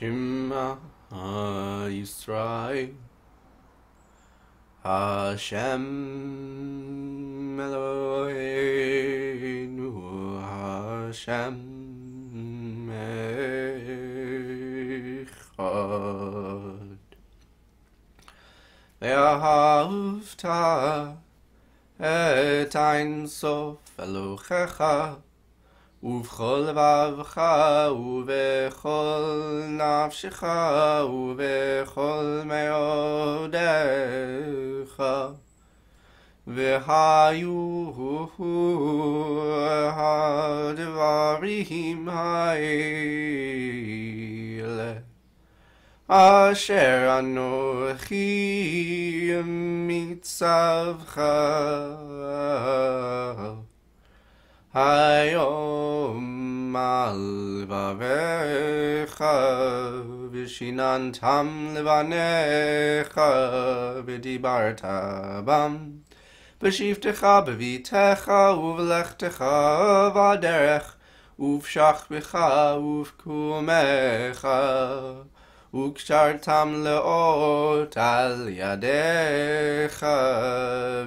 Shema ah, Yisrael. Hashem Eloheinu Hashem Echad. Ve'ahavta et ein sof Elohecha. ובכל לבבך ובכל נפשך ובכל מאודיך. והיו הדברים האלה אשר אנוכי מצווך היום על לבביך ושיננתם לבניך ודיברת בם בשבתך בביתך ובלכתך בדרך ובשכבך ובקומך וקשרתם לאות על ידיך,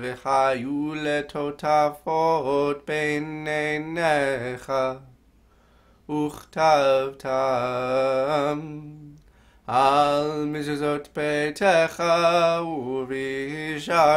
וחיו לטוטפות בין עיניך, וכתבתם על מזוזות ביתך ובשעריך.